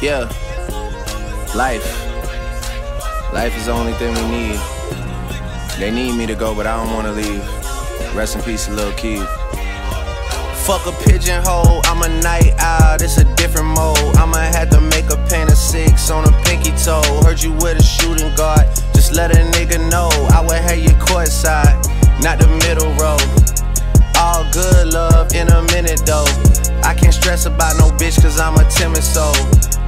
Yeah. Life. Life is the only thing we need. They need me to go, but I don't wanna leave. Rest in peace, little Keith. Fuck a pigeonhole, I'm a night owl, it's a different mode. I'ma have to make a paint of six on a pinky toe. Heard you with a shooting guard, just let a nigga know. I would have you courtside, not the middle row. All good love in a minute though. Stress about no bitch cause I'm a timid soul.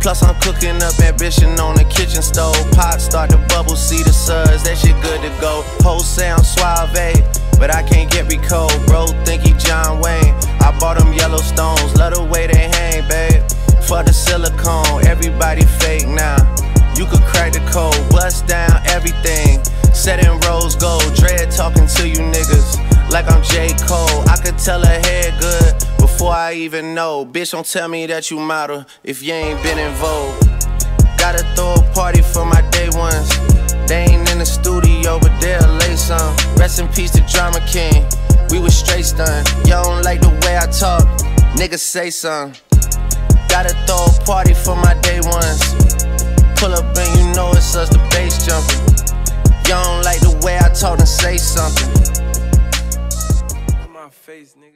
Plus I'm cooking up ambition on the kitchen stove. Pot start to bubble, see the suds, that shit good to go. Whole sound suave, but I can't get recode. Bro, think he John Wayne. I bought them Yellowstones, love the way they hang, babe. For the silicone, everybody fake now. You could crack the code, bust down everything. Set in rose gold, dread talking to you niggas like I'm J. Cole. I could tell her head good before I even know. Bitch, don't tell me that you model if you ain't been in vogue. Gotta throw a party for my day ones. They ain't in the studio, but they'll lay some. Rest in peace to Drama King. We was straight stunned. Y'all don't like the way I talk. Niggas say something. Gotta throw a party for my day ones. Pull up and you know it's us, the bass jumping. Y'all don't like the way I talk and say something. my face, nigga.